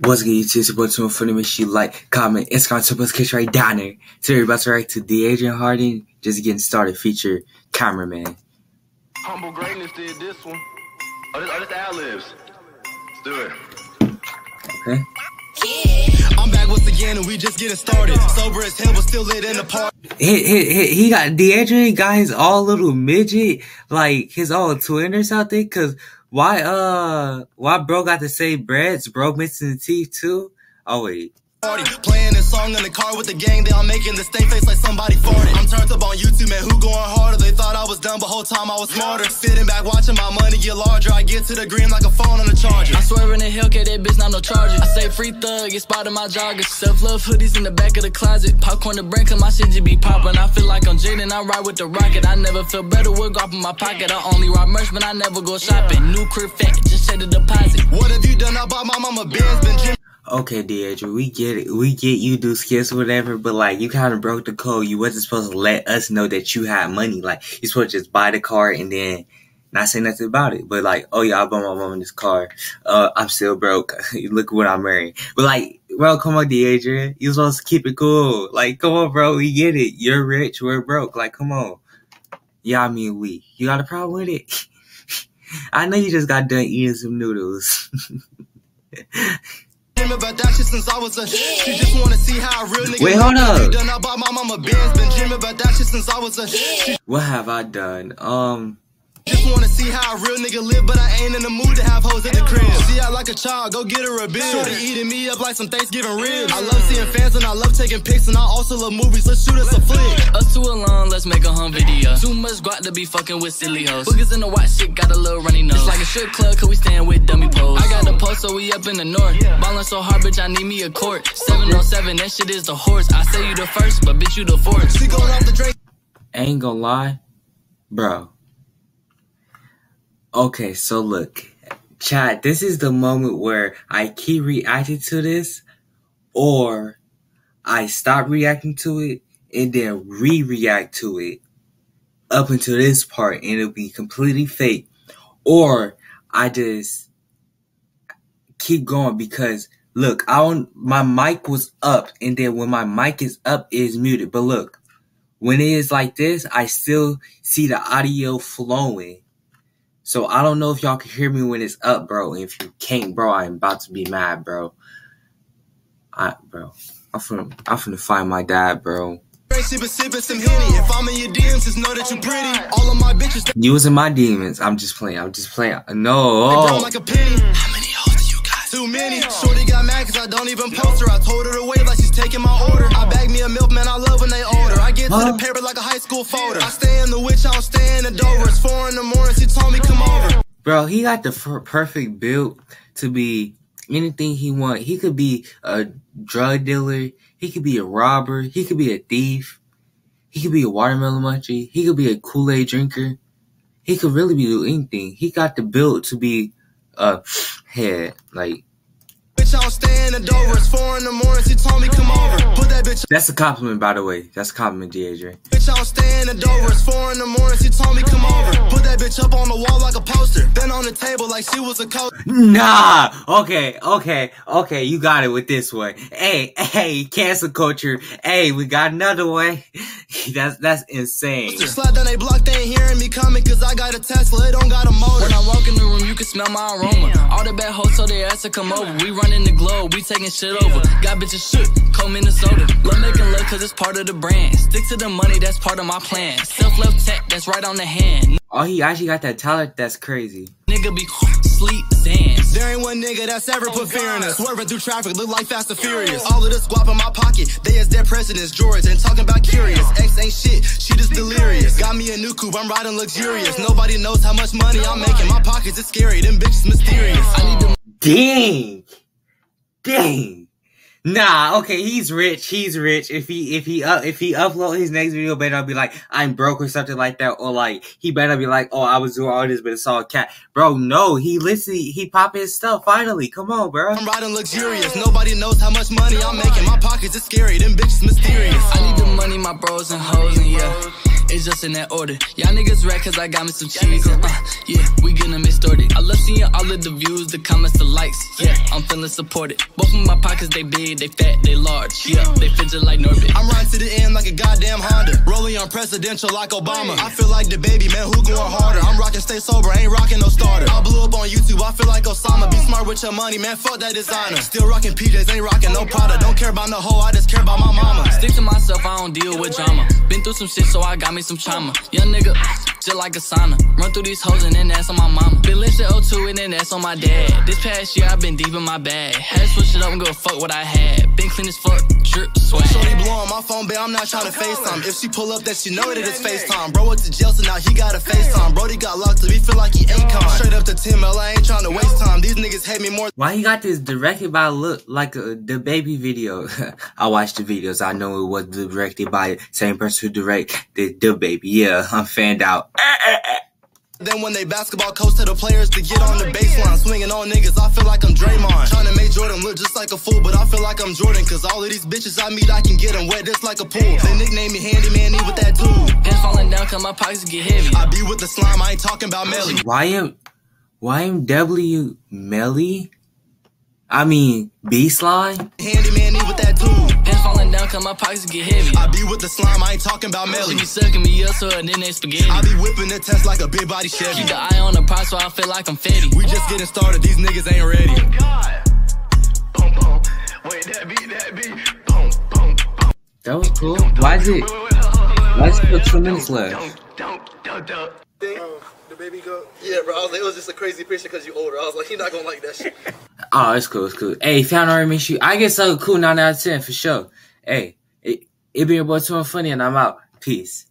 What's good, YouTube? Support to funny make sure you like, comment, Instagram, support catch right down there. Today we're about to react to the Adrian Harding, just getting started, feature cameraman. Humble Greatness did this one. Oh, this, oh, this ad libs. Let's do it. Okay. Once again and we just getting started. Sober as hell, but still lit in the park. He, he, he, got Adrian got his all little midget, like his all twinners or something. Cause why, uh, why bro got the same breads? Bro missing the teeth too. Oh wait. Party. Playing this song in the car with the gang, they all making the stay face like somebody farted. I'm turned up on YouTube, man, who going harder? They thought I was dumb, but whole time I was smarter. Sitting back watching my money get larger. I get to the green like a phone on a charger. I swear in the Hellcat, that bitch not no charger. I say free thug, get spotted my joggers. Self love hoodies in the back of the closet. Popcorn the brain, cause my shit just be poppin'. I feel like I'm Jaden, I ride with the rocket. I never feel better with guap in my pocket. I only rock merch, but I never go shopping. New crib fat, just say the deposit. What have you done? I bought my mama Benz, been. Okay, Deidre, we get it. We get you do skits whatever, but like you kind of broke the code. You wasn't supposed to let us know that you had money. Like you supposed to just buy the car and then not say nothing about it. But like, oh yeah, I bought my mom this car. Uh, I'm still broke. Look what I'm wearing. But like, bro, come on, Deidre. You supposed to keep it cool. Like, come on, bro. We get it. You're rich. We're broke. Like, come on. Yeah, I mean we. You got a problem with it? I know you just got done eating some noodles. Dreaming about that shit since I was a She just wanna see how a real nigga Wait, hold What up. done? I bought my mama Benz, been dreaming about that shit since I was a She what have I done? Um, just wanna see how a real nigga live, but I ain't in the mood to have hoes at the crib. See, I like a child, go get her a bib. Shorty eating me up like some Thanksgiving ribs. I love seeing fans and I love taking pics, and I also love movies. Let's shoot us a flick. Us two alone, let's make a home video. Too much guap to be fucking with silly hoes. Boogers in the white shit, got a little runny nose. It's like a strip club, cause we we up in the north. Ballin' so hard, bitch, I need me a court. 707, that shit is the horse. I say you the first, but bitch, you the fourth. She going off the Drake. ain't gonna lie, bro. Okay, so look, chat, this is the moment where I keep reacting to this, or I stop reacting to it and then re react to it up until this part and it'll be completely fake, or I just keep going because look, I don't, my mic was up and then when my mic is up, it is muted, but look, when it is like this, I still see the audio flowing. So I don't know if y'all can hear me when it's up, bro. If you can't, bro, I'm about to be mad, bro. I, bro, I'm finna, I'm finna find my dad, bro. You was in my demons. I'm just playing. I'm just playing. No. Oh. Too many. Shorty got mad cause I don't even post her. I told her to wave like she's taking my order. I bag me a milk, man. I love when they order. I get to the paper like a high school folder. I stay in the witch, I don't stay in the Dover. It's four in the morning, she told me come over. Bro, he got the perfect build to be anything he want. He could be a drug dealer. He could be a robber. He could be a thief. He could be a watermelon munchie. He could be a Kool-Aid drinker. He could really be do anything. He got the build to be a head. Like, Bitch, I don't stay in the Dover. It's four in the morning, she told me come over. Put that bitch that's a compliment, by the way. That's a compliment, Deidre. Bitch, I don't stay in the Dover. It's four in the morning, she told me come over. Put that bitch up on the wall like a poster. Been on the table like she was a coach. Nah. Okay. Okay. Okay. You got it with this one. Hey. Hey. Cancel culture. Hey. We got another one. that's that's insane. Slide down they block, they ain't hearing me coming cause I got a Tesla, it don't got a motor. When I walk in the room, you can smell my aroma. All the bad hoes told they ass to come over. We running the globe, we taking shit over. Got bitches shook, cold Minnesota. Love making love cause it's part of the brand. Stick to the money, that's part of my plan. Self love tech, that's right on the hand. Oh, he actually got that talent. That's crazy. Nigga be sleep, dance. There ain't one nigga that's ever oh, put fear in us. Swerving through traffic, look like Fast and Furious. All of this guap in my pocket, they as dead presidents, George, and talking about curious. X ain't shit, she just delirious. Got me a new coupe, I'm riding luxurious. Nobody knows how much money I'm making. My pockets is scary, them bitches mysterious. I need the Dang. Dang. Nah, okay, he's rich. He's rich. If he if he uh, if he upload his next video, better be like I'm broke or something like that, or like he better be like, oh, I was doing all this, but it's all cat, bro. No, he listen, he pop his stuff finally. Come on, bro. I'm riding luxurious. Nobody knows how much money I'm making. My pockets is scary, them bitches mysterious. I need the money, my bros and hoes, and yeah. it's just in that order. Y'all niggas rat cause I got me some cheese. Uh, yeah, we getting extorted. I love seeing all of the views, the comments, the likes. Yeah, I'm feeling supported. Both of my pockets, they big, they fat, they large. Yeah, they fidget like Norbit. I'm riding to the end like a goddamn Honda. Rolling on presidential like Obama. I feel like DaBaby, man, who going harder? I'm rocking, stay sober, ain't rocking no starter. I blew up on YouTube, I feel like Osama. Be smart with your money, man, fuck that designer. Still rocking PJs, ain't rocking no Prada. Don't care about no hoe, I just care about my mama. Stick to myself, I don't deal with drama. Been through some shit, so I got me some trauma. Young nigga, just like a sauna. Run through these hoes and then that's on my mama. Been listen 02 and then that's on my dad. This past year, I've been deep in my bag. Had to switch it up and go fuck what I had. Been clean as fuck, drip, sweat. Shorty blow on my phone, babe, I'm not trying to FaceTime. If she pull up, then she know that it's FaceTime. Bro went to jail, so now he got a FaceTime. Brody got locked up, he feel like he Akon. Straight up to Tim L, I ain't trying to waste time. These niggas hate me more. Why he got this directed by look like a DaBaby video? I watched the videos. I know it was directed by the same person who directed the DaBaby. Yeah, I'm fanned out. Then when they basketball coach to the players to get on the baseline, swinging on niggas, I feel like I'm Draymond. Trying to make Jordan look just like a fool, but I feel like I'm Jordan, cause all of these bitches I meet, I can get them wet just like a pool. They nickname me Handyman E with that tool. Hands falling down cause my pockets get heavy. I be with the slime, I ain't talking about Melly. YM YNW Melly? I mean B slime? Handyman E with that tool. Hands falling down cause my pockets get heavy. I be with the slime, I ain't talking about Melly. She be sucking me up so her then they spaghetti. I be whipping the test like a big body Chevy. Keep the eye on the prize so I feel like I'm fetty. We just getting started, these niggas ain't ready. Oh God. Boom, boom. Wait, that beat, that beat. Boom, boom, boom. That was cool. Why is it why is it hold on. still two minutes left? Don't, don't, don't, don't. DaBaby go. Yeah, bro. I was like, it was just a crazy picture because you older. I was like, you're not gonna like that shit. Oh, it's cool, it's cool. Hey, if y'all don't already miss you, I get so cool 9 out of 10 for sure. Hey, it, it been your boy Too Funny and I'm out. Peace.